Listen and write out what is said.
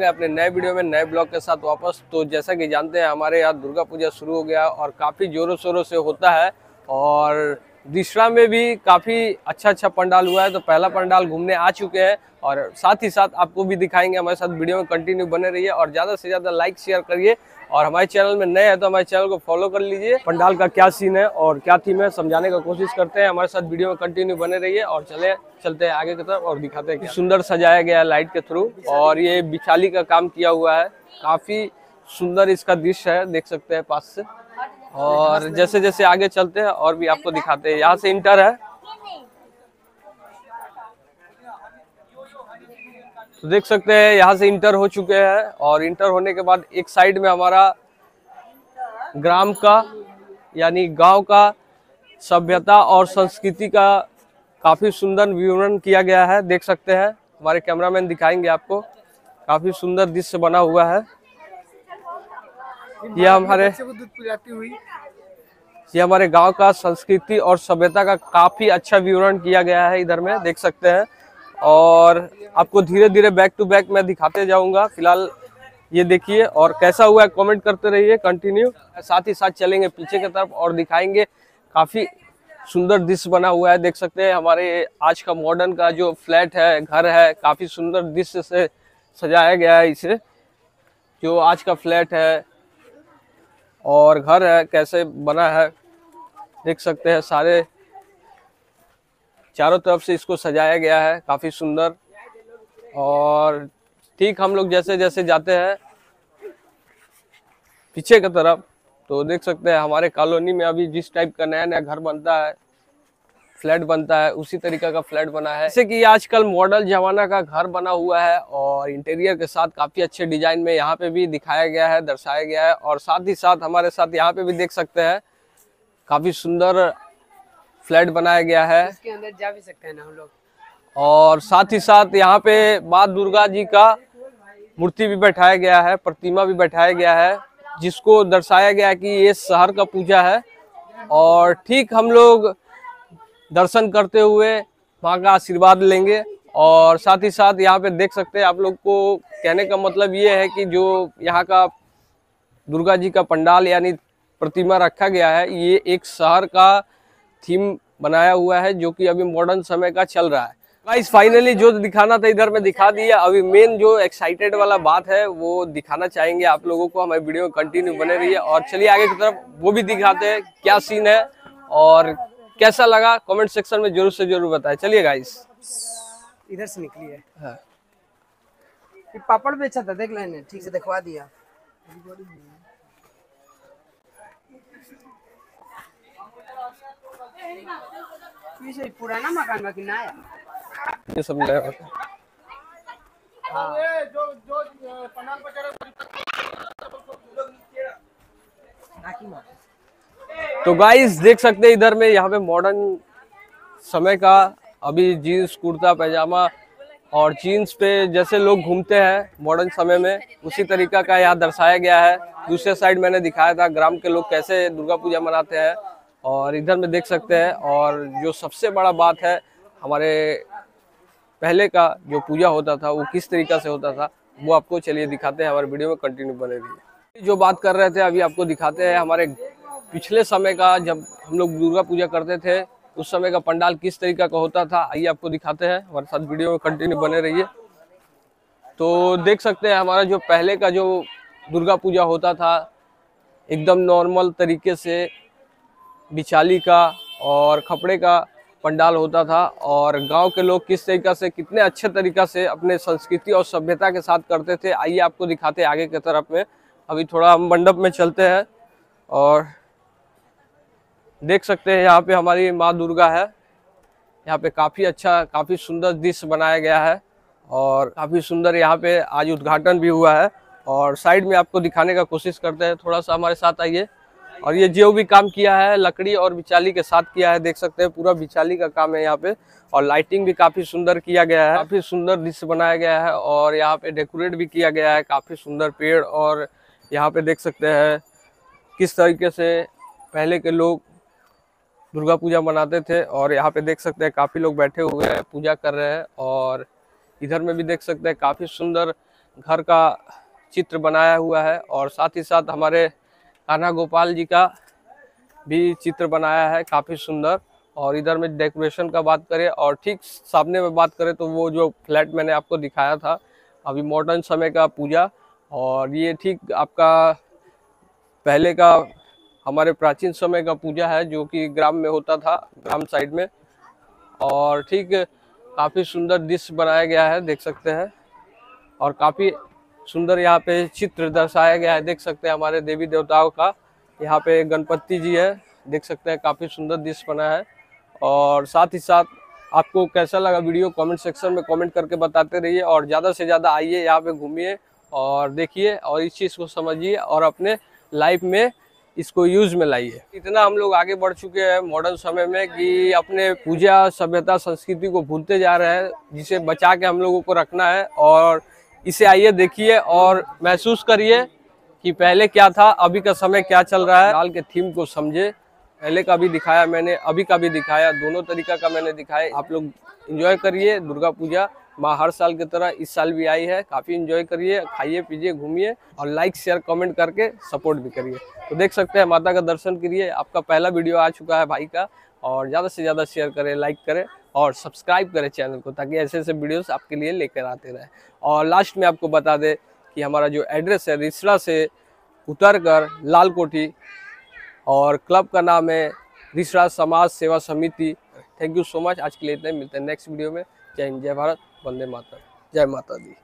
गए अपने नए वीडियो में, नए ब्लॉग के साथ वापस। तो जैसा कि जानते हैं, हमारे यहाँ दुर्गा पूजा शुरू हो गया और काफ़ी ज़ोरों शोरों से होता है। और दूसरा में भी काफ़ी अच्छा अच्छा पंडाल हुआ है तो पहला पंडाल घूमने आ चुके हैं और साथ ही साथ आपको भी दिखाएँगे, हमारे साथ वीडियो में कंटिन्यू बने रहिए और ज़्यादा से ज़्यादा लाइक शेयर करिए और हमारे चैनल में नए हैं तो हमारे चैनल को फॉलो कर लीजिए। पंडाल का क्या सीन है और क्या थीम है समझाने का कोशिश करते हैं। हमारे साथ वीडियो में कंटिन्यू बने रहिए और चले, चलते हैं आगे की तरफ़ और दिखाते हैं सुंदर सजाया गया है लाइट के थ्रू और ये बिछाली का काम किया हुआ है। काफ़ी सुंदर इसका दृश्य है, देख सकते हैं पास से। और जैसे जैसे आगे चलते हैं और भी आपको दिखाते हैं। यहाँ से इंटर है। तो देख सकते हैं यहाँ से इंटर हो चुके हैं और इंटर होने के बाद एक साइड में हमारा ग्राम का यानी गाँव का सभ्यता और संस्कृति का काफ़ी सुंदर विवरण किया गया है। देख सकते हैं हमारे कैमरामैन दिखाएँगे आपको। काफ़ी सुंदर दृश्य बना हुआ है। दूध हमारे हुई। ये हमारे गाँव का संस्कृति और सभ्यता का काफ़ी अच्छा विवरण किया गया है इधर में देख सकते हैं। और आपको धीरे धीरे बैक टू बैक मैं दिखाते जाऊँगा फ़िलहाल ये देखिए और कैसा हुआ है कमेंट करते रहिए कंटिन्यू साथ ही साथ चलेंगे पीछे की तरफ़ और दिखाएँगे काफ़ी सुंदर दृश्य बना हुआ है देख सकते हैं। हमारे आज का मॉडर्न का जो फ्लैट है घर है काफ़ी सुंदर दृश्य से सजाया गया है इसे। जो आज का फ्लैट है और घर है, कैसे बना है, देख सकते हैं सारे। चारों तरफ़ से इसको सजाया गया है, काफ़ी सुंदर। और ठीक हम लोग जैसे जैसे जाते हैं, पीछे की तरफ़ तो देख सकते हैं हमारे कॉलोनी में अभी जिस टाइप का नया नया घर बनता है फ्लैट बनता है उसी तरीका का फ्लैट बना है। जैसे कि आजकल मॉडल जमाना का घर बना हुआ है और इंटीरियर के साथ काफ़ी अच्छे डिज़ाइन में यहाँ पे भी दिखाया गया है दर्शाया गया है और साथ ही साथ हमारे साथ यहाँ पे भी देख सकते हैं काफ़ी सुंदर फ्लैट बनाया गया है। इसके अंदर जा भी सकते हैं ना हम लोग। और साथ ही साथ यहाँ पे माँ दुर्गा जी का मूर्ति भी बैठाया गया है प्रतिमा भी बैठाया गया है जिसको दर्शाया गया है कि ये शहर का पूजा है। और ठीक हम लोग दर्शन करते हुए माँ का आशीर्वाद लेंगे और साथ ही साथ यहाँ पे देख सकते हैं आप लोग को कहने का मतलब ये है कि जो यहाँ का दुर्गा जी का पंडाल यानी प्रतिमा रखा गया है, ये एक शहर का थीम बनाया हुआ है जो कि अभी मॉडर्न समय का चल रहा है। गाइस फाइनली जो दिखाना था, इधर में दिखा दिया। अभी मेन जो एक्साइटेड वाला बात है, वो दिखाना चाहेंगे आप लोगों को। हमारे वीडियो कंटिन्यू बने रहिए और चलिए आगे की तरफ़ वो भी दिखाते हैं क्या सीन है और कैसा लगा? कमेंट सेक्शन में ज़रूर से ज़रूर बताएँ। चलिए गाइस इधर से निकली है। हाँ। ये पापड़ बेचा था देख लेने ठीक से दिखवा दिया। ये पुराना मकान बा कि नया? ये सब नया है। राखी माँ तो गाइस देख सकते हैं इधर में यहाँ पे मॉडर्न समय का अभी जीन्स कुर्ता, पैजामा और जीन्स पे जैसे लोग घूमते हैं मॉडर्न समय में, उसी तरीका का यहाँ दर्शाया गया है। दूसरे साइड मैंने दिखाया था, ग्राम के लोग कैसे दुर्गा पूजा मनाते हैं और इधर में देख सकते हैं। और जो सबसे बड़ा बात है, हमारे पहले का जो पूजा होता था, वो किस तरीका से होता था, वो आपको चलिए दिखाते हैं, हमारे वीडियो में कंटिन्यू बने रहिए। जो बात कर रहे थे, अभी आपको दिखाते हैं हमारे पिछले समय का जब हम लोग दुर्गा पूजा करते थे, उस समय का पंडाल किस तरीका का होता था, आइए आपको दिखाते हैं। हमारे साथ वीडियो में कंटिन्यू बने रहिए। तो देख सकते हैं, हमारा जो पहले का जो दुर्गा पूजा होता था, एकदम नॉर्मल तरीके से बिचाली का और खपड़े का पंडाल होता था और गाँव के लोग किस तरीका से, कितने अच्छे तरीका से अपने संस्कृति और सभ्यता के साथ करते थे, आइए आपको दिखाते आगे की तरफ़ में। अभी थोड़ा हम मंडप में चलते हैं और देख सकते हैं, यहाँ पे हमारी माँ दुर्गा है। यहाँ पे काफ़ी अच्छा काफ़ी सुंदर दृश्य बनाया गया है और काफ़ी सुंदर यहाँ पे आज उद्घाटन भी हुआ है और साइड में आपको दिखाने का कोशिश करते हैं, थोड़ा सा हमारे साथ आइए। और ये जो भी काम किया है, लकड़ी और बिचाली के साथ किया है, देख सकते हैं, पूरा बिचाली का काम है यहाँ पे और लाइटिंग भी काफ़ी सुंदर किया गया है। काफ़ी सुंदर दृश्य बनाया गया है और यहाँ पे डेकोरेट भी किया गया है, काफ़ी सुंदर पेड़ और यहाँ पे देख सकते हैं, किस तरीके से पहले के लोग दुर्गा पूजा मनाते थे और यहाँ पे देख सकते हैं काफ़ी लोग बैठे हुए हैं, पूजा कर रहे हैं और इधर में भी देख सकते हैं काफ़ी सुंदर घर का चित्र बनाया हुआ है और साथ ही साथ हमारे कान्हा गोपाल जी का भी चित्र बनाया है, काफ़ी सुंदर। और इधर में डेकोरेशन का बात करें और ठीक सामने में बात करें तो वो जो फ्लैट मैंने आपको दिखाया था, अभी मॉडर्न समय का पूजा और ये ठीक आपका पहले का हमारे प्राचीन समय का पूजा है, जो कि ग्राम में होता था, ग्राम साइड में। और ठीक, काफ़ी सुंदर दृश्य बनाया गया है, देख सकते हैं। और काफ़ी सुंदर यहाँ पे चित्र दर्शाया गया है, देख सकते हैं हमारे देवी देवताओं का। यहाँ पे गणपति जी है, देख सकते हैं काफ़ी सुंदर दृश्य बना है। और साथ ही साथ, आपको कैसा लगा वीडियो, कमेंट सेक्शन में कमेंट करके बताते रहिए। और ज़्यादा से ज़्यादा आइए यहाँ पे घूमिए और देखिए और इस चीज़ को समझिए और अपने लाइफ में इसको यूज़ में लाइए इतना हम लोग आगे बढ़ चुके हैं मॉडर्न समय में कि अपने पूजा, सभ्यता, संस्कृति को भूलते जा रहे हैं, जिसे बचा के हम लोगों को रखना है और इसे आइए देखिए और महसूस करिए कि पहले क्या था, अभी का समय क्या चल रहा है। साल के थीम को समझे। पहले का भी दिखाया मैंने, अभी का भी दिखाया। दोनों तरीका का मैंने दिखाया आप लोग इंजॉय करिए दुर्गा पूजा। माँ हर साल की तरह इस साल भी आई है। काफ़ी एंजॉय करिए, खाइए, पीजिए, घूमिए और लाइक शेयर कमेंट करके सपोर्ट भी करिए। तो देख सकते हैं माता का दर्शन करिए आपका पहला वीडियो आ चुका है भाई का और ज़्यादा से ज़्यादा शेयर करें लाइक करें और सब्सक्राइब करें चैनल को ताकि ऐसे ऐसे वीडियोस आपके लिए लेकर आते रहे। और लास्ट में आपको बता दें कि हमारा जो एड्रेस है रिसड़ा से उतर कर लाल कोठी और क्लब का नाम है रिसड़ा समाज सेवा समिति। थैंक यू सो मच आज के लिए इतना मिलते हैं नेक्स्ट वीडियो में। जय हिंद, जय भारत। वंदे माता जय माता दी।